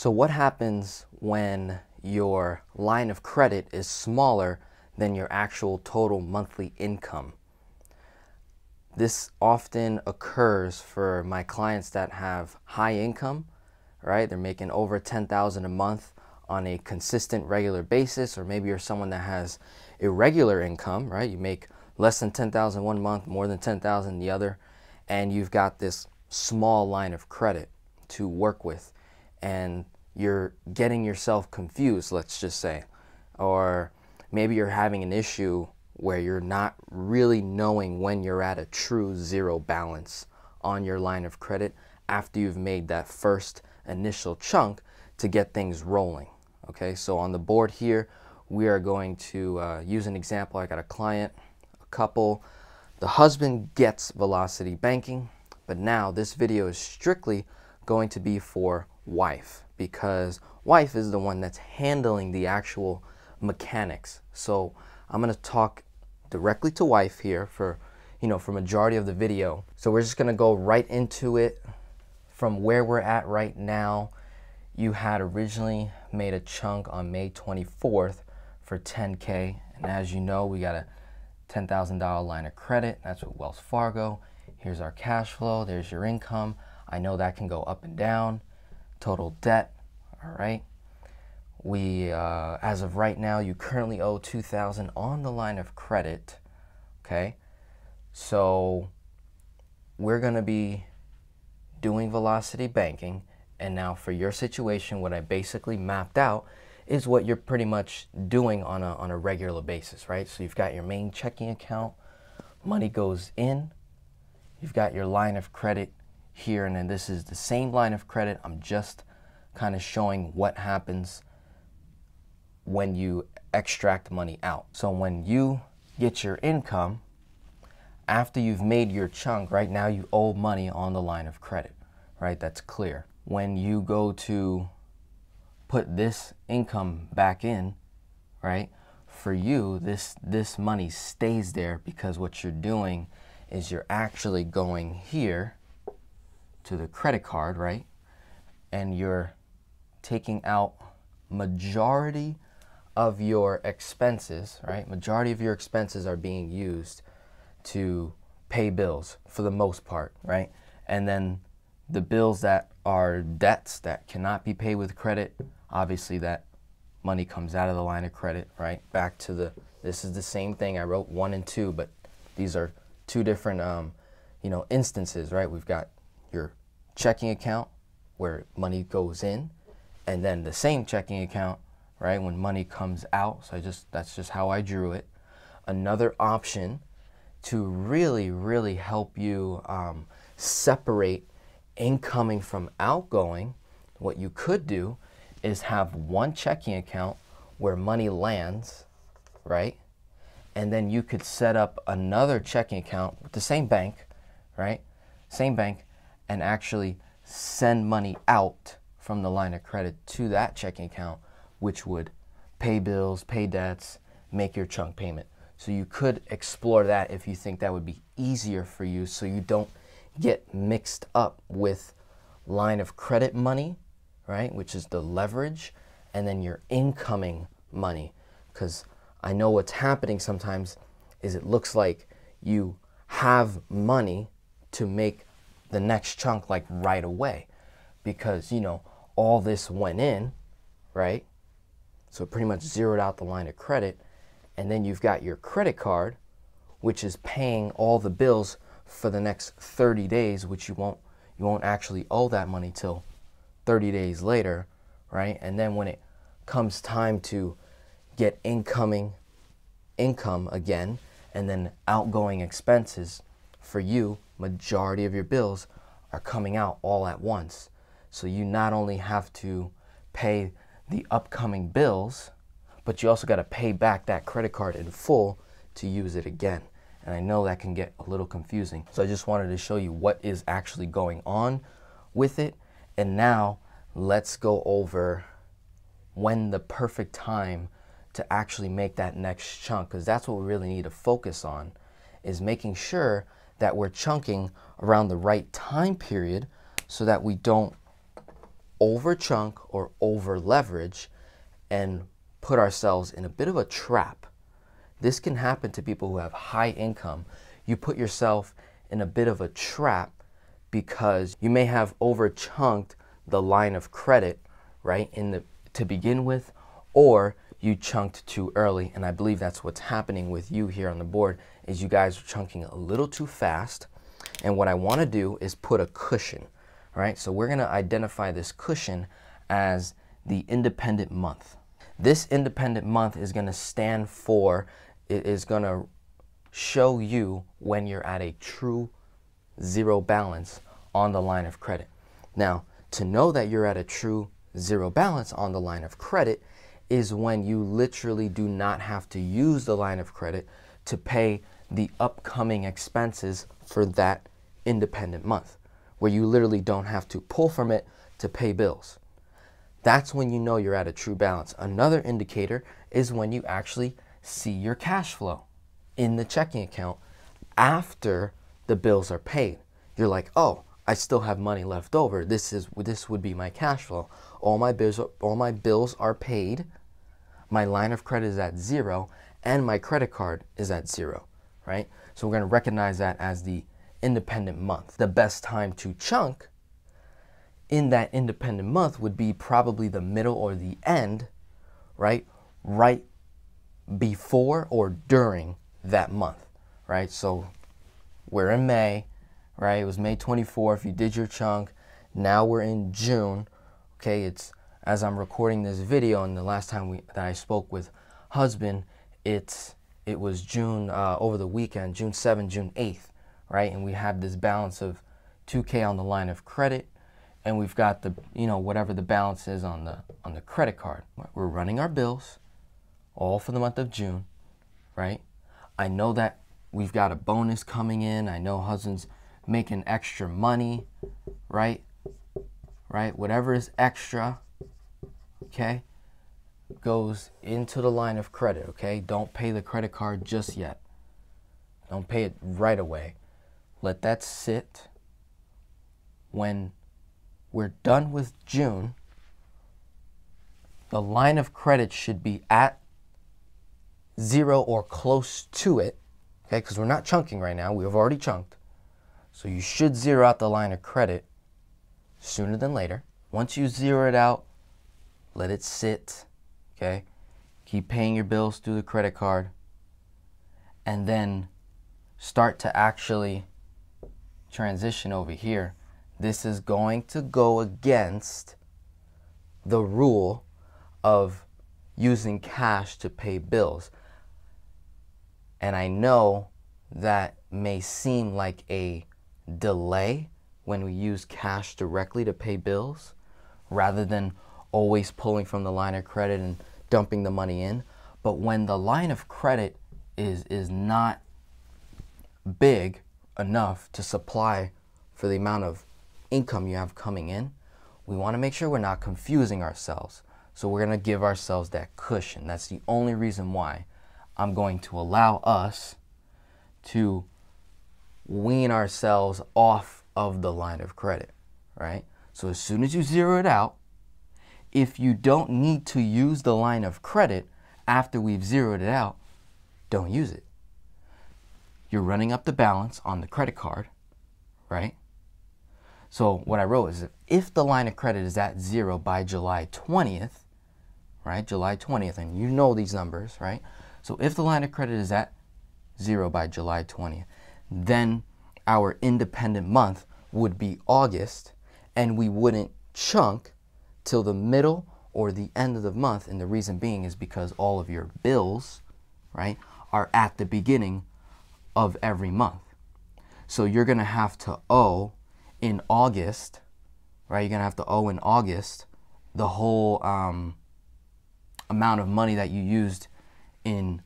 So, what happens when your line of credit is smaller than your actual total monthly income? This often occurs for my clients that have high income, right? They're making over 10,000 a month on a consistent regular basis or maybe you're someone that has irregular income, right? You make less than 10,000 one month, more than 10,000 the other, and you've got this small line of credit to work with and you're getting yourself confused, let's just say, or maybe you're having an issue where you're not really knowing when you're at a true zero balance on your line of credit after you've made that first initial chunk to get things rolling. Okay, so on the board here, we are going to uh, use an example. I got a client, a couple. The husband gets velocity banking, but now this video is strictly going to be for wife because wife is the one that's handling the actual mechanics. So I'm going to talk directly to wife here for, you know, for majority of the video. So we're just going to go right into it from where we're at right now. You had originally made a chunk on May 24th for 10K. And as you know, we got a $10,000 line of credit. That's with Wells Fargo. Here's our cash flow. There's your income. I know that can go up and down total debt. All right. We, uh, as of right now, you currently owe 2000 on the line of credit. Okay. So we're going to be doing velocity banking. And now for your situation, what I basically mapped out is what you're pretty much doing on a, on a regular basis, right? So you've got your main checking account, money goes in, you've got your line of credit here, and then this is the same line of credit. I'm just kind of showing what happens when you extract money out. So when you get your income, after you've made your chunk, right now you owe money on the line of credit, right? That's clear. When you go to put this income back in, right? For you, this this money stays there because what you're doing is you're actually going here to the credit card, right? And you're taking out majority of your expenses, right? Majority of your expenses are being used to pay bills for the most part, right? And then the bills that are debts that cannot be paid with credit, obviously that money comes out of the line of credit, right? Back to the, this is the same thing. I wrote one and two, but these are two different, um, you know, instances, right? We've got checking account where money goes in, and then the same checking account, right, when money comes out. So I just that's just how I drew it. Another option to really, really help you um, separate incoming from outgoing, what you could do is have one checking account where money lands, right? And then you could set up another checking account with the same bank, right? Same bank, and actually send money out from the line of credit to that checking account, which would pay bills, pay debts, make your chunk payment. So you could explore that if you think that would be easier for you so you don't get mixed up with line of credit money, right, which is the leverage, and then your incoming money. Because I know what's happening sometimes is it looks like you have money to make the next chunk like right away because you know all this went in right? So it pretty much zeroed out the line of credit. And then you've got your credit card which is paying all the bills for the next 30 days which you won't you won't actually owe that money till 30 days later right? And then when it comes time to get incoming income again and then outgoing expenses for you majority of your bills are coming out all at once. So you not only have to pay the upcoming bills, but you also got to pay back that credit card in full to use it again. And I know that can get a little confusing. So I just wanted to show you what is actually going on with it. And now let's go over when the perfect time to actually make that next chunk because that's what we really need to focus on is making sure that we're chunking around the right time period so that we don't over chunk or over leverage and put ourselves in a bit of a trap. This can happen to people who have high income. You put yourself in a bit of a trap because you may have over chunked the line of credit, right, in the to begin with, or you chunked too early. And I believe that's what's happening with you here on the board is you guys are chunking a little too fast. And what I want to do is put a cushion, right? So we're going to identify this cushion as the independent month. This independent month is going to stand for, it is going to show you when you're at a true zero balance on the line of credit. Now, to know that you're at a true zero balance on the line of credit is when you literally do not have to use the line of credit to pay the upcoming expenses for that independent month, where you literally don't have to pull from it to pay bills. That's when you know you're at a true balance. Another indicator is when you actually see your cash flow in the checking account after the bills are paid. You're like, oh, I still have money left over. This is this would be my cash flow. All my bills all my bills are paid. My line of credit is at zero and my credit card is at zero, right? So we're going to recognize that as the independent month. The best time to chunk in that independent month would be probably the middle or the end, right? Right before or during that month, right? So we're in May, right? It was May 24th. You did your chunk. Now we're in June. Okay, it's as I'm recording this video, and the last time we that I spoke with husband, it's it was June uh, over the weekend, June 7th, June 8th, right? And we have this balance of 2K on the line of credit, and we've got the you know whatever the balance is on the on the credit card. We're running our bills, all for the month of June, right? I know that we've got a bonus coming in. I know husband's making extra money, right? Right? Whatever is extra, okay, goes into the line of credit, okay? Don't pay the credit card just yet. Don't pay it right away. Let that sit. When we're done with June, the line of credit should be at zero or close to it, okay? Because we're not chunking right now. We've already chunked. So you should zero out the line of credit sooner than later. Once you zero it out, let it sit, okay? Keep paying your bills through the credit card and then start to actually transition over here. This is going to go against the rule of using cash to pay bills. And I know that may seem like a delay when we use cash directly to pay bills rather than always pulling from the line of credit and dumping the money in. But when the line of credit is is not big enough to supply for the amount of income you have coming in, we want to make sure we're not confusing ourselves. So we're going to give ourselves that cushion. That's the only reason why I'm going to allow us to wean ourselves off of the line of credit, right? So as soon as you zero it out, if you don't need to use the line of credit after we've zeroed it out, don't use it. You're running up the balance on the credit card, right? So what I wrote is if the line of credit is at zero by July 20th, right? July 20th, and you know these numbers, right? So if the line of credit is at zero by July 20th, then our independent month would be August and we wouldn't chunk till the middle or the end of the month. And the reason being is because all of your bills, right, are at the beginning of every month. So you're going to have to owe in August, right? You're going to have to owe in August the whole um, amount of money that you used in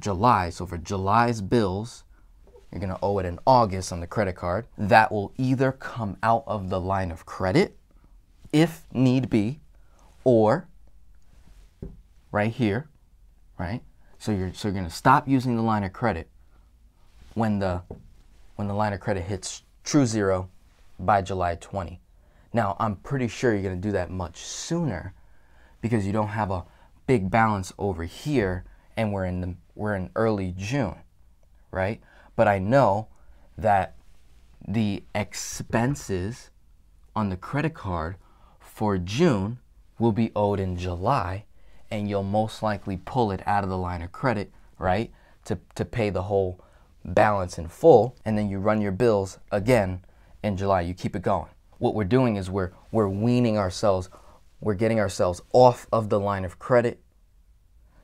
July. So for July's bills, you're going to owe it in August on the credit card. That will either come out of the line of credit if need be or right here, right? So you're so you're going to stop using the line of credit when the when the line of credit hits true zero by July 20. Now, I'm pretty sure you're going to do that much sooner because you don't have a big balance over here and we're in the we're in early June, right? But I know that the expenses on the credit card for June will be owed in July and you'll most likely pull it out of the line of credit, right? To to pay the whole balance in full and then you run your bills again in July. You keep it going. What we're doing is we're we're weaning ourselves, we're getting ourselves off of the line of credit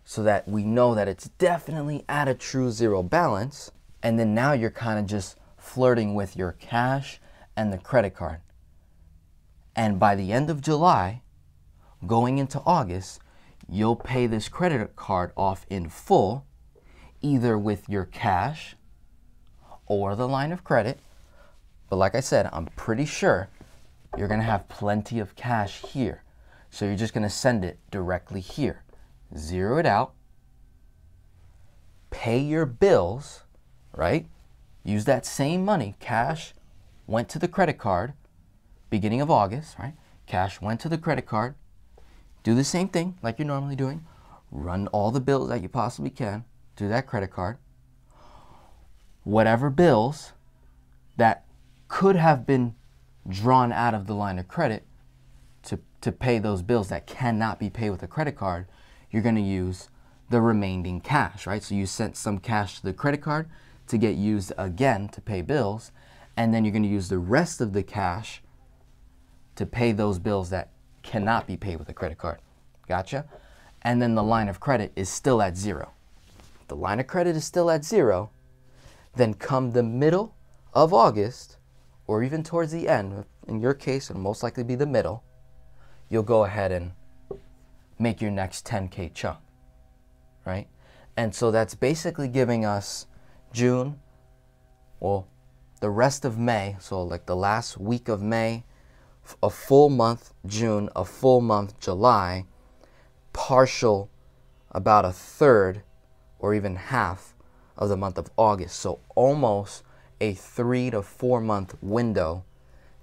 so that we know that it's definitely at a true zero balance. And then now you're kind of just flirting with your cash and the credit card. And by the end of July, going into August, you'll pay this credit card off in full, either with your cash or the line of credit. But like I said, I'm pretty sure you're to have plenty of cash here. So you're just to send it directly here zero it out, pay your bills, right? Use that same money, cash went to the credit card beginning of August, right? Cash went to the credit card. Do the same thing like you're normally doing. Run all the bills that you possibly can to that credit card. Whatever bills that could have been drawn out of the line of credit to, to pay those bills that cannot be paid with a credit card, you're going to use the remaining cash, right? So you sent some cash to the credit card to get used again to pay bills, and then you're going to use the rest of the cash to pay those bills that cannot be paid with a credit card. Gotcha? And then the line of credit is still at zero. If the line of credit is still at zero, then come the middle of August, or even towards the end, in your case, it'll most likely be the middle, you'll go ahead and make your next 10K chunk, right? And so that's basically giving us June, well, the rest of May, so like the last week of May, a full month June, a full month July, partial about a third or even half of the month of August. So almost a three to four month window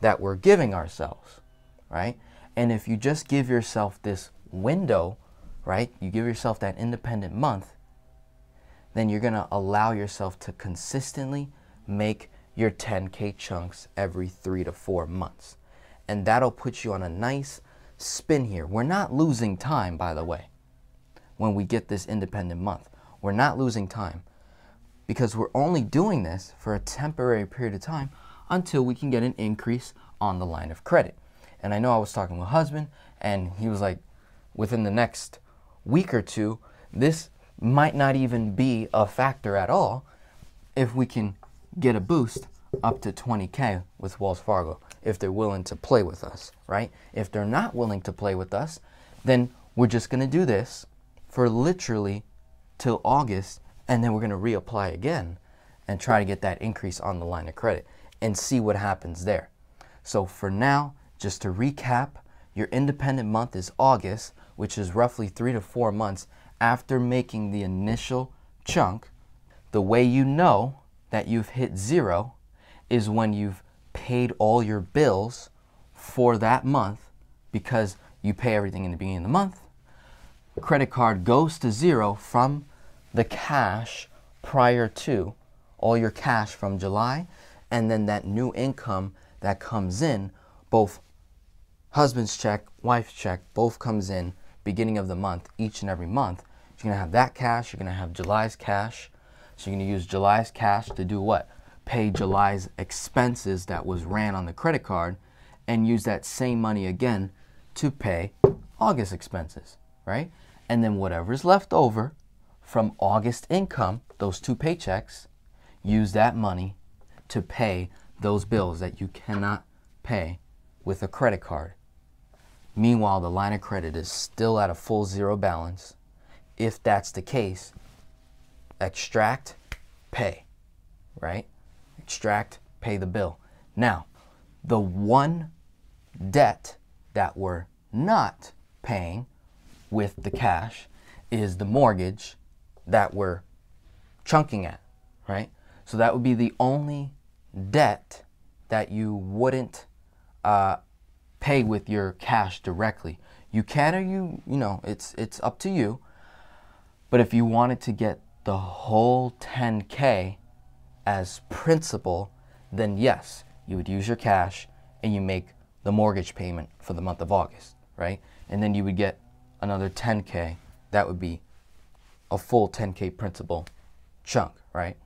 that we're giving ourselves, right? And if you just give yourself this window, right? You give yourself that independent month, then you're going to allow yourself to consistently make your 10K chunks every three to four months. And that'll put you on a nice spin here. We're not losing time, by the way, when we get this independent month. We're not losing time because we're only doing this for a temporary period of time until we can get an increase on the line of credit. And I know I was talking with husband and he was like, within the next week or two, this might not even be a factor at all if we can get a boost up to 20K with Wells Fargo if they're willing to play with us, right? If they're not willing to play with us, then we're just going to do this for literally till August and then we're going to reapply again and try to get that increase on the line of credit and see what happens there. So for now, just to recap, your independent month is August which is roughly three to four months after making the initial chunk, the way you know that you've hit zero is when you've paid all your bills for that month because you pay everything in the beginning of the month. Credit card goes to zero from the cash prior to all your cash from July, and then that new income that comes in, both husband's check, wife's check, both comes in beginning of the month, each and every month. You're to have that cash. You're to have July's cash. So you're to use July's cash to do what? Pay July's expenses that was ran on the credit card and use that same money again to pay August expenses, right? And then whatever's left over from August income, those two paychecks, use that money to pay those bills that you cannot pay with a credit card Meanwhile, the line of credit is still at a full zero balance. If that's the case, extract, pay, right? Extract, pay the bill. Now, the one debt that we're not paying with the cash is the mortgage that we're chunking at, right? So that would be the only debt that you wouldn't uh, pay with your cash directly. You can or you, you know, it's it's up to you. But if you wanted to get the whole 10k as principal, then yes, you would use your cash and you make the mortgage payment for the month of August, right? And then you would get another 10k. That would be a full 10k principal chunk, right?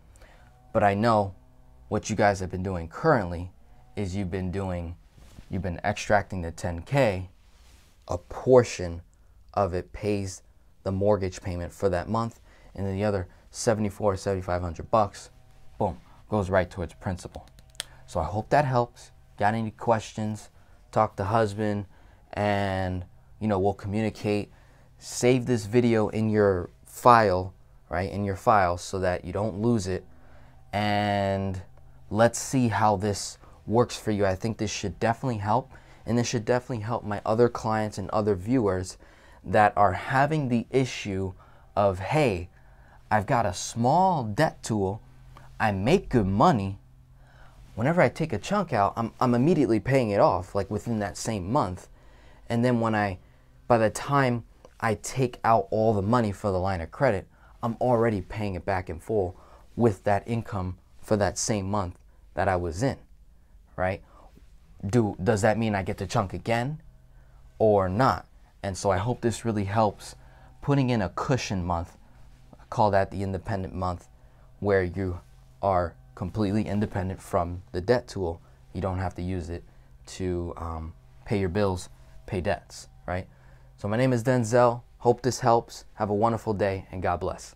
But I know what you guys have been doing currently is you've been doing you've been extracting the 10k a portion of it pays the mortgage payment for that month and then the other 74 7500 bucks boom goes right towards principal. So i hope that helps. Got any questions talk to husband and you know we'll communicate. Save this video in your file right in your file so that you don't lose it. And let's see how this works for you. I think this should definitely help, and this should definitely help my other clients and other viewers that are having the issue of, hey, I've got a small debt tool, I make good money. Whenever I take a chunk out, I'm, I'm immediately paying it off, like within that same month. And then when I, by the time I take out all the money for the line of credit, I'm already paying it back in full with that income for that same month that I was in right? Do does that mean I get to chunk again or not? And so I hope this really helps putting in a cushion month. I call that the independent month where you are completely independent from the debt tool. You don't have to use it to um, pay your bills, pay debts, right? So my name is Denzel. Hope this helps. Have a wonderful day and God bless.